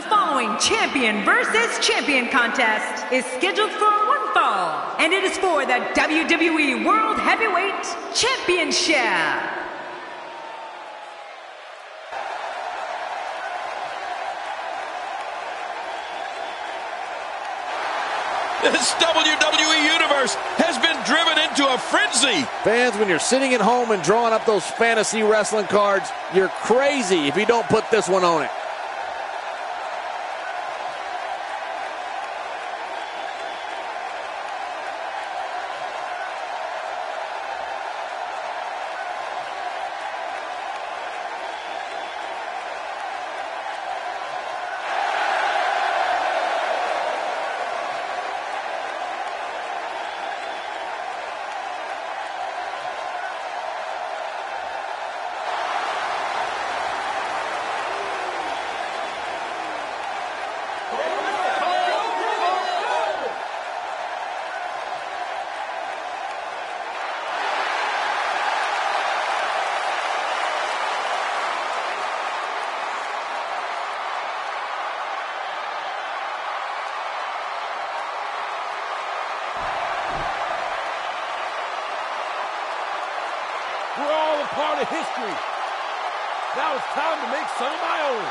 following champion versus champion contest is scheduled for one fall, and it is for the WWE World Heavyweight Championship. This WWE Universe has been driven into a frenzy. Fans, when you're sitting at home and drawing up those fantasy wrestling cards, you're crazy if you don't put this one on it. We're all a part of history. Now it's time to make some of my own.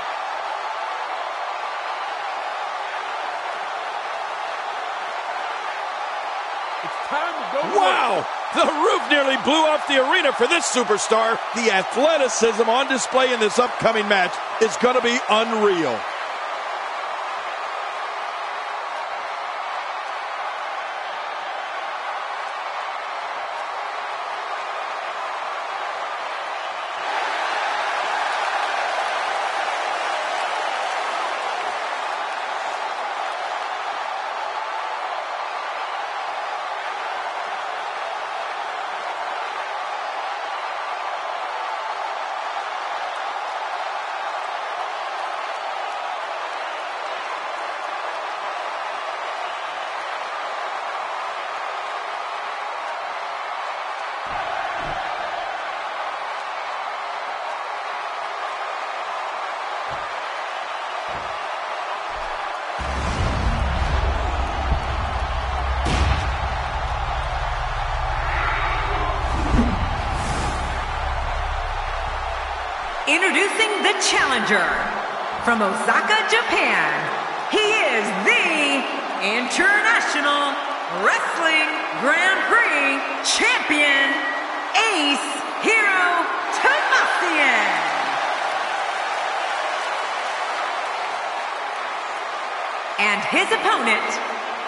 It's time to go. Wow! The roof nearly blew off the arena for this superstar. The athleticism on display in this upcoming match is going to be unreal. Introducing the challenger from Osaka, Japan. He is the International Wrestling Grand Prix Champion, Ace Hero Tomasian. And his opponent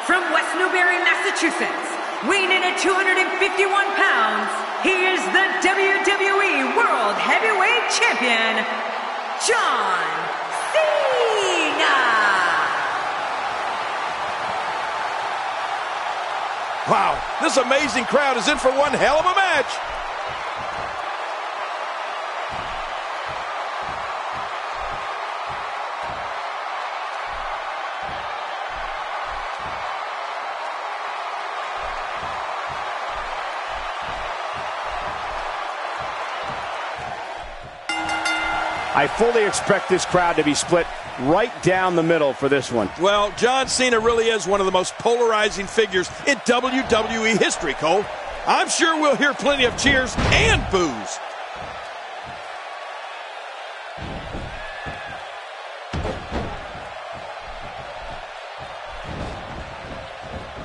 from West Newbury, Massachusetts, weighing in at 251 pounds, he is the WWE World Heavyweight Champion, John Cena. Wow, this amazing crowd is in for one hell of a match. I fully expect this crowd to be split right down the middle for this one. Well, John Cena really is one of the most polarizing figures in WWE history, Cole. I'm sure we'll hear plenty of cheers and boos.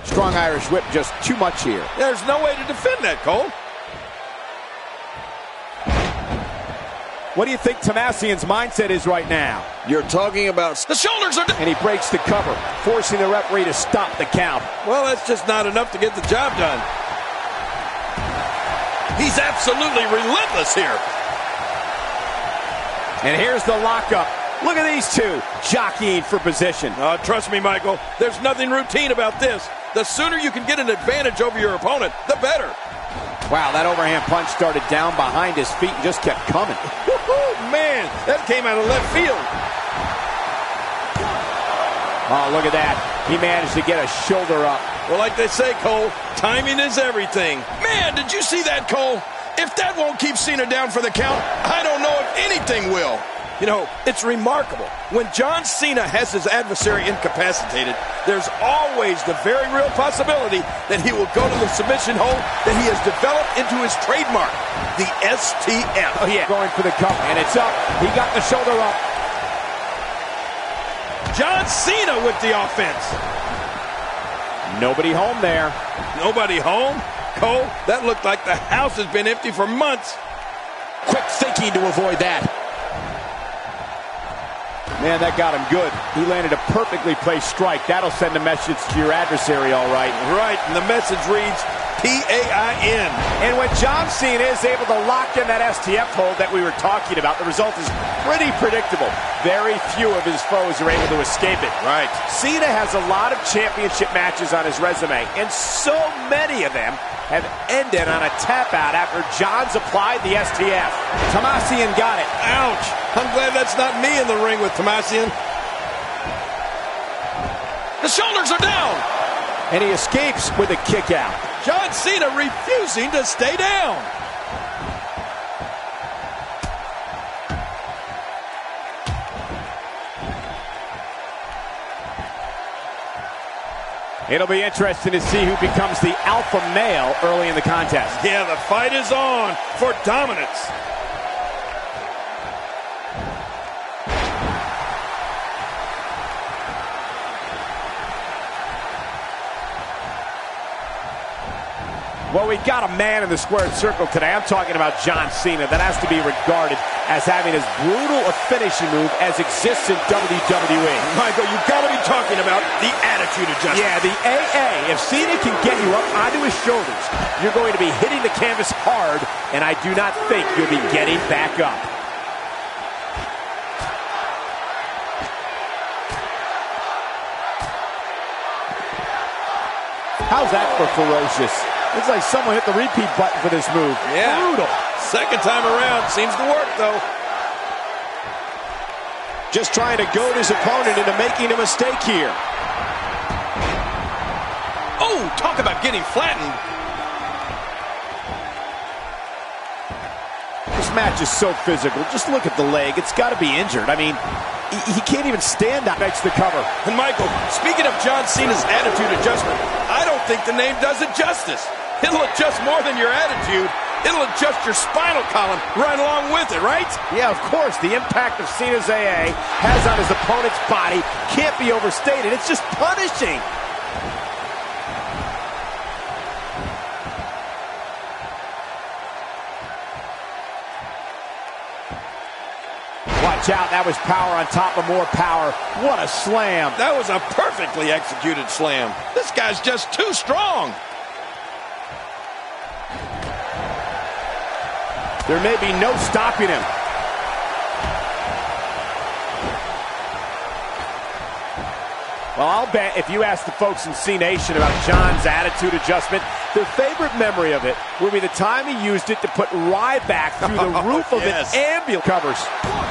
Strong Irish whip, just too much here. There's no way to defend that, Cole. What do you think Tomasian's mindset is right now? You're talking about. The shoulders are. And he breaks the cover, forcing the referee to stop the count. Well, that's just not enough to get the job done. He's absolutely relentless here. And here's the lockup. Look at these two jockeying for position. Uh, trust me, Michael, there's nothing routine about this. The sooner you can get an advantage over your opponent, the better. Wow, that overhand punch started down behind his feet and just kept coming. Woo-hoo, man, that came out of left field. Oh, look at that. He managed to get a shoulder up. Well, like they say, Cole, timing is everything. Man, did you see that, Cole? If that won't keep Cena down for the count, I don't know if anything will. You know, it's remarkable. When John Cena has his adversary incapacitated, there's always the very real possibility that he will go to the submission hold that he has developed into his trademark, the STF. Oh, yeah. Going for the cover, and it's up. He got the shoulder up. John Cena with the offense. Nobody home there. Nobody home? Cole, that looked like the house has been empty for months. Quick thinking to avoid that. Man, that got him good. He landed a perfectly placed strike. That'll send a message to your adversary, all right. Right, and the message reads P-A-I-N. And when John Cena is able to lock in that STF hold that we were talking about, the result is pretty predictable. Very few of his foes are able to escape it. Right. Cena has a lot of championship matches on his resume, and so many of them have ended on a tap out after John's applied the STF. Tomasian got it. Ouch. I'm glad that's not me in the ring with Tomasian. The shoulders are down. And he escapes with a kick out. John Cena refusing to stay down. It'll be interesting to see who becomes the alpha male early in the contest. Yeah, the fight is on for dominance. Well, we got a man in the squared circle today. I'm talking about John Cena. That has to be regarded as having as brutal a finishing move as exists in WWE. Michael, you've got to be talking about the attitude adjustment. Yeah, the AA. If Cena can get you up onto his shoulders, you're going to be hitting the canvas hard, and I do not think you'll be getting back up. How's that for ferocious? It's like someone hit the repeat button for this move. Yeah. Brutal. Second time around seems to work, though. Just trying to goad his opponent into making a mistake here. Oh, talk about getting flattened. This match is so physical. Just look at the leg. It's got to be injured. I mean, he, he can't even stand up next to the cover. And Michael, speaking of John Cena's attitude adjustment, I don't think the name does it justice. It'll adjust more than your attitude. It'll adjust your spinal column right along with it, right? Yeah, of course. The impact of Cena's AA has on his opponent's body can't be overstated. It's just punishing. Watch out. That was power on top of more power. What a slam. That was a perfectly executed slam. This guy's just too strong. There may be no stopping him. Well, I'll bet if you ask the folks in Cenation about John's attitude adjustment, their favorite memory of it will be the time he used it to put Ryback through the oh, roof of yes. an ambulance covers.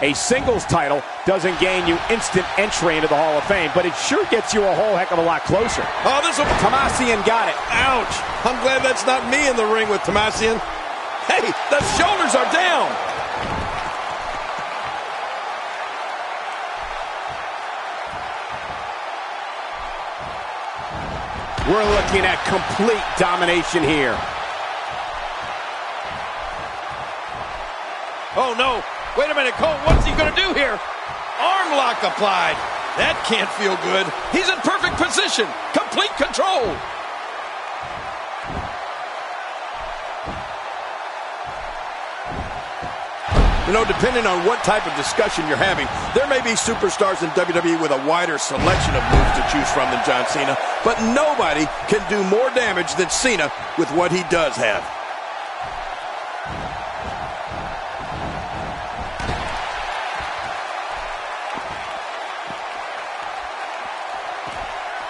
A singles title doesn't gain you instant entry into the Hall of Fame, but it sure gets you a whole heck of a lot closer. Oh, this will... Tomasian got it. Ouch. I'm glad that's not me in the ring with Tomasian. Hey, the shoulders are down. We're looking at complete domination here. Oh, no. Wait a minute, Cole. What's he going to do here? Arm lock applied. That can't feel good. He's in perfect position. Complete control. You know, depending on what type of discussion you're having, there may be superstars in WWE with a wider selection of moves to choose from than John Cena, but nobody can do more damage than Cena with what he does have.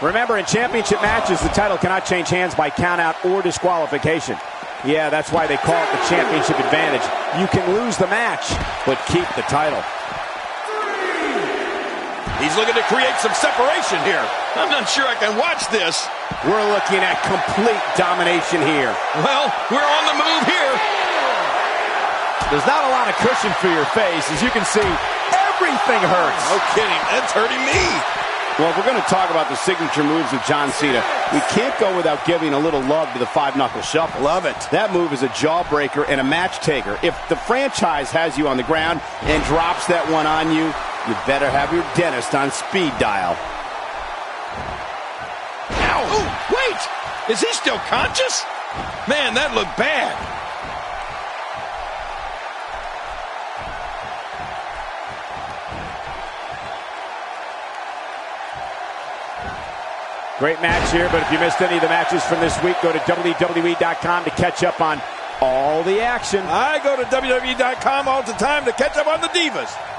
Remember, in championship matches, the title cannot change hands by countout or disqualification. Yeah, that's why they call it the championship advantage. You can lose the match, but keep the title. He's looking to create some separation here. I'm not sure I can watch this. We're looking at complete domination here. Well, we're on the move here. There's not a lot of cushion for your face. As you can see, everything hurts. No kidding. That's hurting me. Well, if we're going to talk about the signature moves of John Cena, we can't go without giving a little love to the five-knuckle shuffle. Love it. That move is a jawbreaker and a match taker. If the franchise has you on the ground and drops that one on you, you better have your dentist on speed dial. Ow! Ooh, wait! Is he still conscious? Man, that looked bad. Great match here, but if you missed any of the matches from this week, go to WWE.com to catch up on all the action. I go to WWE.com all the time to catch up on the Divas.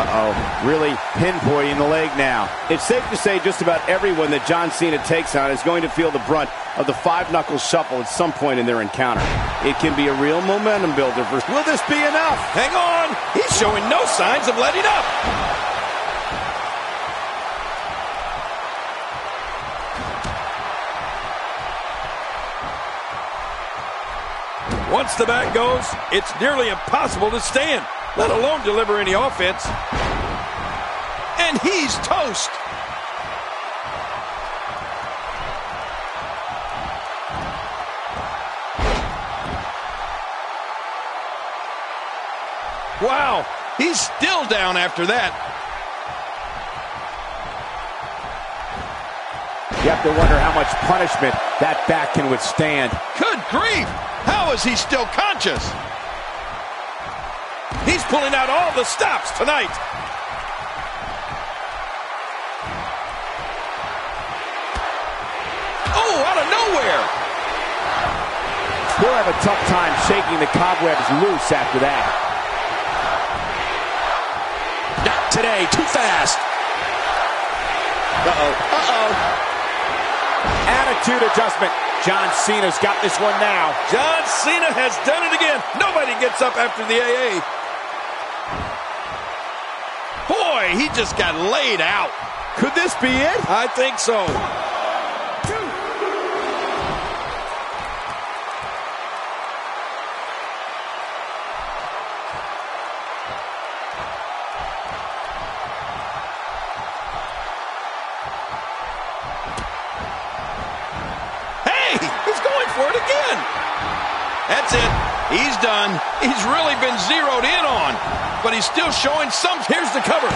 Uh-oh, really pinpointing the leg now. It's safe to say just about everyone that John Cena takes on is going to feel the brunt of the five-knuckle shuffle at some point in their encounter. It can be a real momentum builder for... Will this be enough? Hang on! He's showing no signs of letting up! Once the back goes, it's nearly impossible to stand, let alone deliver any offense. And he's toast! Wow, he's still down after that. You have to wonder how much punishment that back can withstand. Good grief! How is he still conscious? Pulling out all the stops tonight. Oh, out of nowhere! He'll have a tough time shaking the cobwebs loose after that. Not today, too fast. Uh-oh, uh-oh. Attitude adjustment. John Cena's got this one now. John Cena has done it again. Nobody gets up after the AA. Boy, he just got laid out. Could this be it? I think so. Hey, he's going for it again. That's it. He's done. He's really been zeroed in on, but he's still showing some. Here's the cover.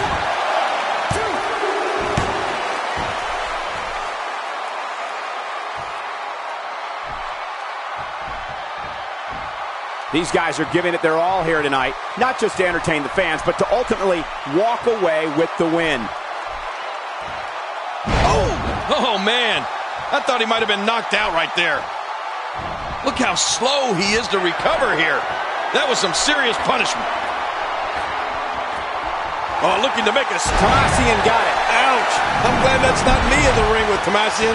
These guys are giving it their all here tonight, not just to entertain the fans, but to ultimately walk away with the win. Oh, oh man. I thought he might have been knocked out right there. Look how slow he is to recover here. That was some serious punishment. Oh, looking to make us. Tomasian got it. Ouch. I'm glad that's not me in the ring with Tomasian.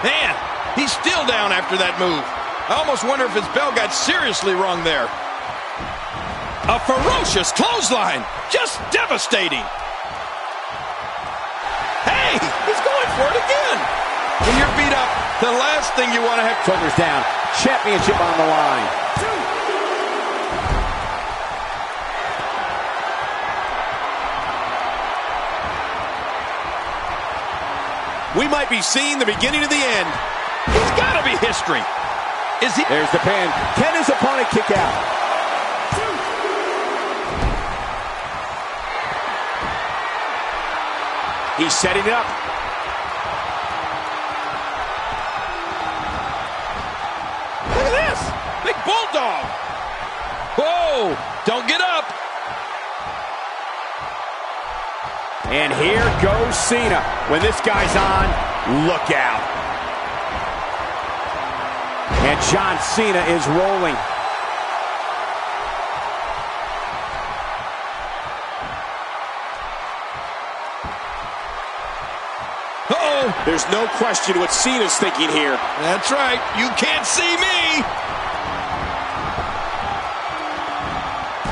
Man, he's still down after that move. I almost wonder if his bell got seriously wrong there. A ferocious clothesline. Just devastating. Hey, he's going for it again. When you're beat up, the last thing you want to have... Shoulders down. Championship on the line. We might be seeing the beginning of the end. He's got to be history. Is he... There's the pin. Can his opponent kick out? He's setting it up. Look at this. Big bulldog. Whoa. Don't get up. And here goes Cena. When this guy's on, look out. And John Cena is rolling. There's no question what Cena's thinking here. That's right. You can't see me.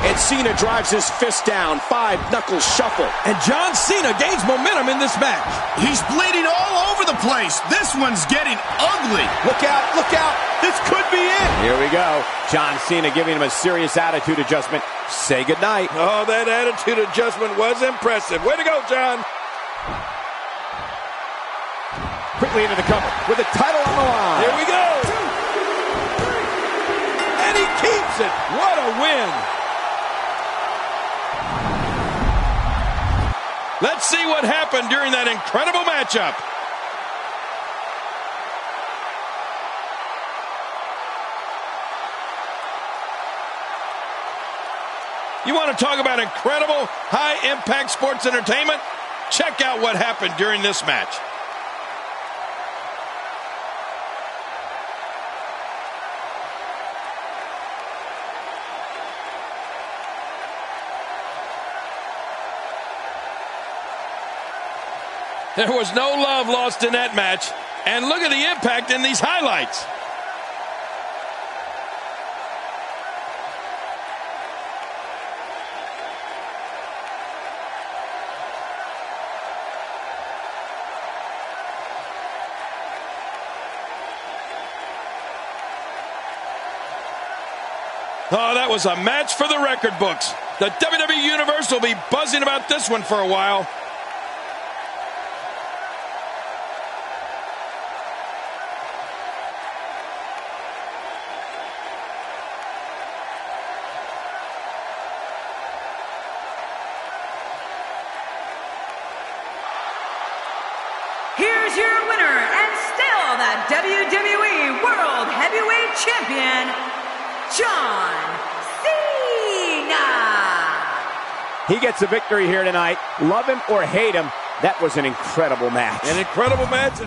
And Cena drives his fist down. Five knuckle shuffle. And John Cena gains momentum in this match. He's bleeding all over the place. This one's getting ugly. Look out, look out. This could be it. Here we go. John Cena giving him a serious attitude adjustment. Say goodnight. Oh, that attitude adjustment was impressive. Way to go, John. Quickly into the cover with the title on the line. Here we go. And he keeps it. What a win. Let's see what happened during that incredible matchup. You want to talk about incredible high impact sports entertainment? Check out what happened during this match. There was no love lost in that match. And look at the impact in these highlights. Oh, that was a match for the record books. The WWE Universe will be buzzing about this one for a while. Here's your winner and still the WWE World Heavyweight Champion, John Cena. He gets a victory here tonight. Love him or hate him, that was an incredible match. An incredible match.